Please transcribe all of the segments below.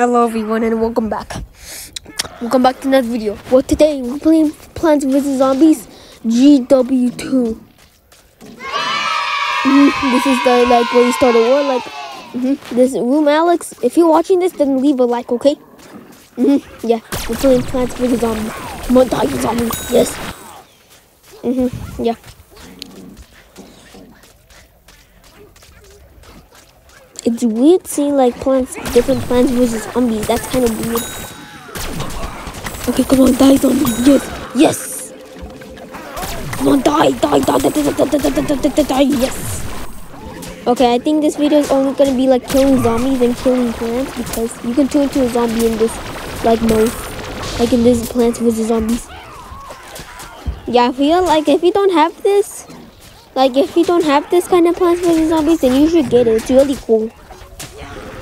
Hello everyone and welcome back. Welcome back to another video. Well today we're playing Plants vs Zombies GW2. Mhm, This is the like where you start a war like mhm, this room Alex. If you're watching this then leave a like, okay? Mhm, Yeah, we're playing Plants vs Zombies. Die zombies. Yes. Mhm, yeah. It's weird seeing like plants, different plants versus zombies. That's kind of weird. Okay, come on, die zombies. Yes, yes. Come on, die, die, die, die, die, die, die, die, die, die, die. Yes. Okay, I think this video is only gonna be like killing zombies and killing plants because you can turn into a zombie in this like mode, like in this plants versus zombies. Yeah, I feel like if you don't have this, like if you don't have this kind of Plants vs Zombies, then you should get it. It's really cool.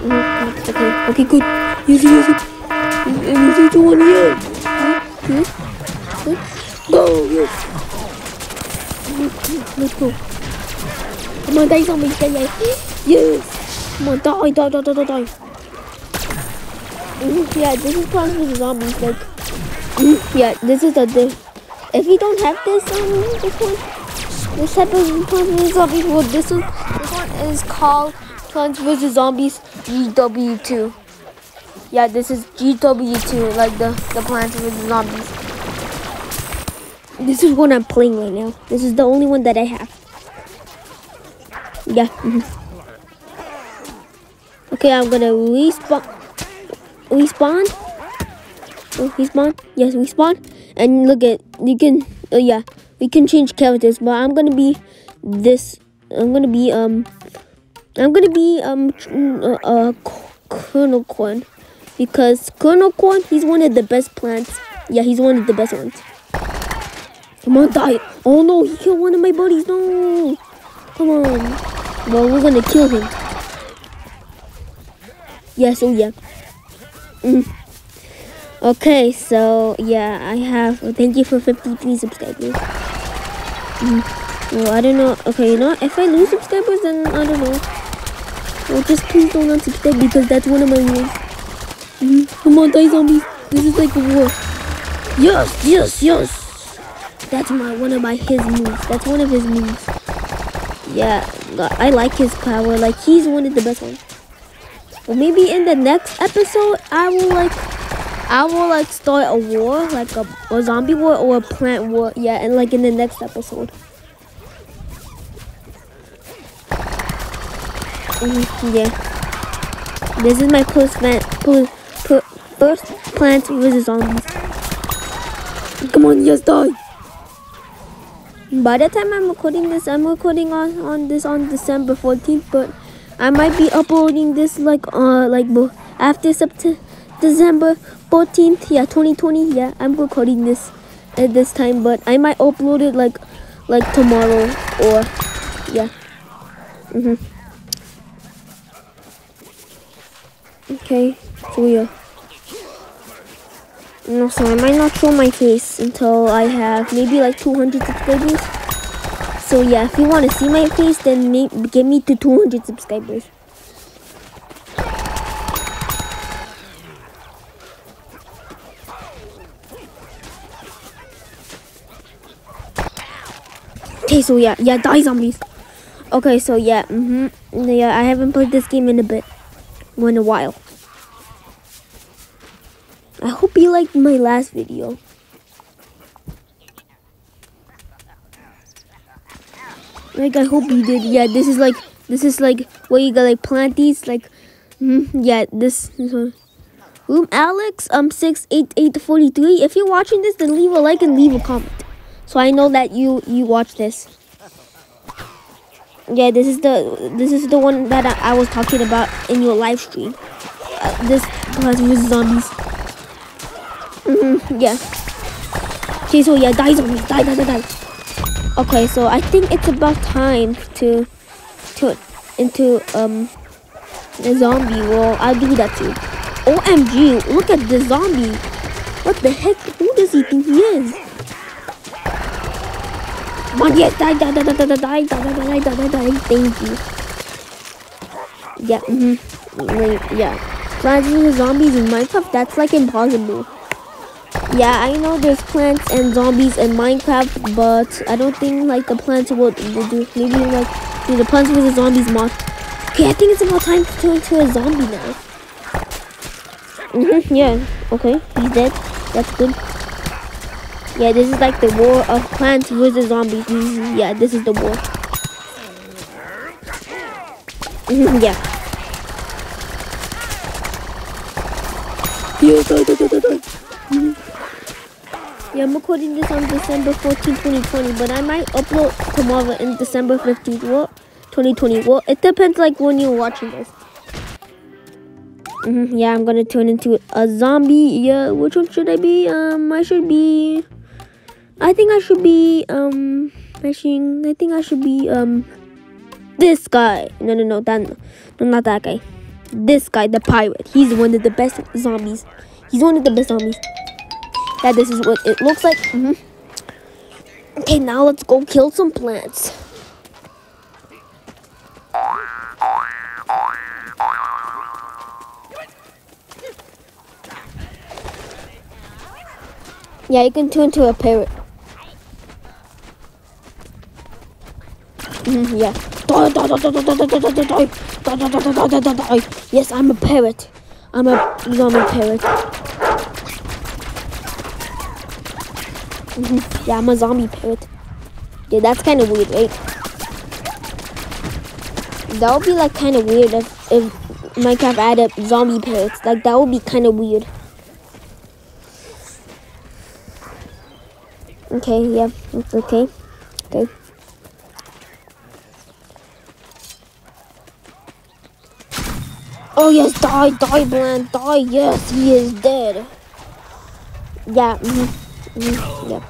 Mhm, Okay, okay, good. Easy, easy. Easy to one here. Hmm? Hmm? Go, yes. Mhm, Let's go. Come on, die zombies, die, die. Yes. Come on, die, die, die, die, die, die. Mhm, Yeah, this is Plants vs Zombies. Like, mhm, yeah, this is the. If you don't have this, um, this one. This type of Plants vs Zombies, well, this one, this one is called Plants vs Zombies GW2. Yeah, this is GW2, like the the Plants vs Zombies. This is what I'm playing right now. This is the only one that I have. Yeah. mhm. Okay, I'm gonna respawn. Respawn. Oh, respawn. Yes, respawn. And look at you can. Oh yeah, we can change characters, but I'm gonna be this. I'm gonna be um. I'm gonna be um uh, uh Colonel Corn because Colonel Corn he's one of the best plants. Yeah, he's one of the best ones. Come on, die! Oh no, he killed one of my buddies. No, come on. Well, we're gonna kill him. Yes, oh yeah. Mm. Okay, so yeah, I have. Thank you for 53 subscribers. Mm. Well, I don't know. Okay, you know, if I lose subscribers, then I don't know. Well, just please don't unsubscribe because that's one of my rules. Mhm. Come on, die zombies. This is like a war. Yes, yes, yes. That's my one of my his moves. That's one of his moves. Yeah, I like his power. Like he's one of the best ones. Well, maybe in the next episode, I will like, I will like start a war, like a, a zombie war or a plant war. Yeah, and like in the next episode. Mhm, yeah. This is my first plant, first, first plant versus zombies. Come on, yes, die. By the time I'm recording this, I'm recording on, on this on December 14th, but I might be uploading this like uh like after September December 14th, yeah, 2020. Yeah, I'm recording this at this time, but I might upload it like like tomorrow or yeah. Mhm. Okay, so yeah. No, so I might not show my face until I have maybe like 200 subscribers. So yeah, if you want to see my face, then get me to 200 subscribers. Okay, so yeah, yeah, die zombies. Okay, so yeah, mm-hmm, yeah, I haven't played this game in a bit, well, in a while. I hope you liked my last video. Like I hope you did. Yeah, this is like this is like where you gotta like plant these. Like, mm, yeah, this. this one. Room Alex um six eight eight forty three. If you're watching this, then leave a like and leave a comment, so I know that you you watch this. Yeah, this is the this is the one that I, I was talking about in your live stream. Uh, this Plants vs Zombies. Mm-hmm, yeah. Okay, so yeah, die zombies, die, die, die, die. Okay, so I think it's about time to to into um a zombie. Well, I'll do that too. OMG! Look at the zombie. What the heck? Who does he think he is? Come on, yes, die, die, die, die, die, die, die, die, die, die, die, die. Thank you. Yeah. Mm-hmm. Yeah. Plants vs Zombies in Minecraft, that's like impossible. Yeah, I know there's plants and zombies in Minecraft, but I don't think like the plants will do. Maybe like do the plants vs Zombies mod. Okay, I think it's about time to turn into a zombie now. Mm hmm yeah, okay, he's dead. That's good. Yeah, this is like the war of plants versus zombies. yeah, this is the war. Mm -hmm, yeah. Yeah, die, die, die, die. Mm -hmm. Yeah, I'm recording this on December 14, 2020, but I might upload tomorrow in December 15th. What? 2020. Well, it depends like when you're watching this. Mm -hmm. Yeah, I'm gonna turn into a zombie. Yeah, which one should I be? Um, I should be. I think I should be. Um, mashing. I think I should be. Um, this guy. No, no, no, that. No, not that guy. This guy, the pirate. He's one of the best zombies. He's one of the best zombies. Yeah, this is what it looks like. Mm -hmm. Okay, now let's go kill some plants. Yeah, you can turn to a parrot. Mm, yeah. Yes, I'm a parrot. I'm a zombie parrot. Mm -hmm. Yeah, I'm a zombie parrot. Yeah, that's kind of weird, right? That would be like kind of weird if, if Minecraft added zombie parrots. Like that would be kind of weird. Okay, yeah, it's okay. Okay. Oh yes, die, die, Bland, die. Yes, he is dead. Yeah, mm -hmm, mm -hmm.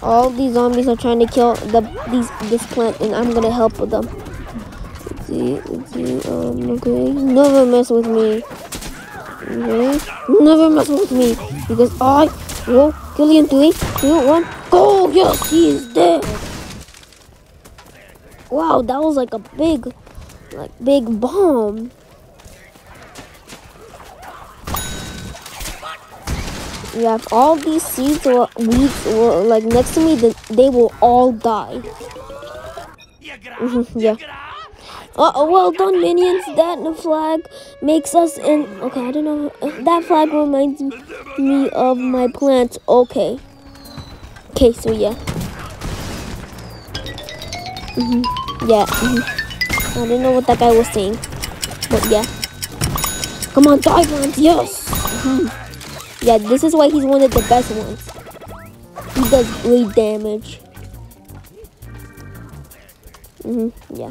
All these zombies are trying to kill the these this plant, and I'm gonna help with them. Let's see, let's see. Um, okay, never mess with me. Okay, never mess with me because I will Kill him, three, two, one. Go! Yes, he is dead. Wow, that was like a big, like big bomb. Yeah, if all these seeds or weeds were like next to me, they will all die. Mm -hmm, yeah. Uh, well done, minions. That flag makes us in. Okay, I don't know. That flag reminds me of my plants. Okay. Okay, so yeah. Mm -hmm. Yeah. Mm -hmm. I didn't know what that guy was saying, but yeah. Come on, die. Yes. Mm -hmm. Yeah, this is why he's one of the best ones. He does great damage. Mm-hmm. Yeah.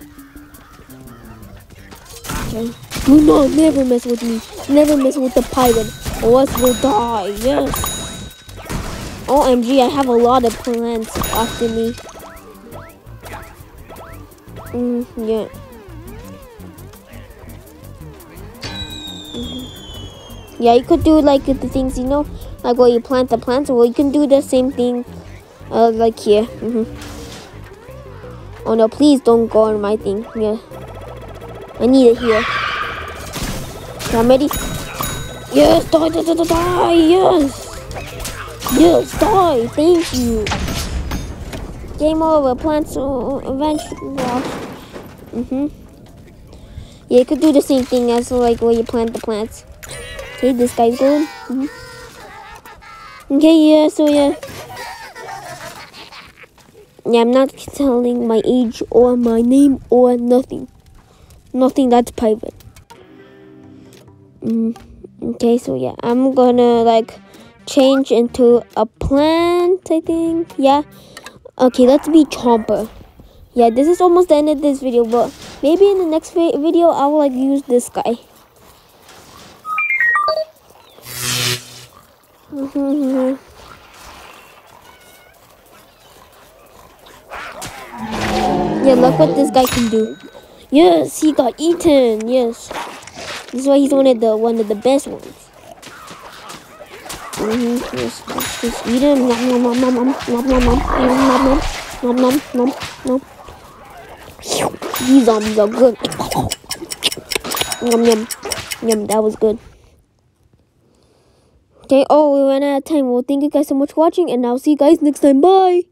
Okay. Do not never mess with me. Never mess with the pirate. Or else we'll die. Yes. OMG, I have a lot of plants after me. Mm, yeah. Mm -hmm. Yeah, you could do like the things, you know, like where you plant the plants, or you can do the same thing, uh, like here. Mm -hmm. Oh no, please don't go on my thing. Yeah. I need it here. I'm ready. Yes, die, die, die, die, yes. Yes, die. Thank you. Game over. Plants eventually wash. Mm-hmm. Yeah, you could do the same thing as like where you plant the plants. Okay, this guy's good. Mm -hmm. Okay, yeah, so yeah. Yeah, I'm not telling my age or my name or nothing. Nothing that's private. Mm, okay, so yeah, I'm gonna like change into a plant, I think. Yeah. Okay, let's be Chomper. Yeah, this is almost the end of this video, but maybe in the next video, I will like use this guy. Yeah, look what this guy can do. Yes, he got eaten. Yes. This is why he's one of the one of the best ones. Mm -hmm. Just eat him. Nom nom nom nom nom nom nom nom nom nom nom nom nom These zombies are good. Yum yum. Yum, that was good. Okay, oh, we ran out of time. Well, thank you guys so much for watching, and I'll see you guys next time. Bye!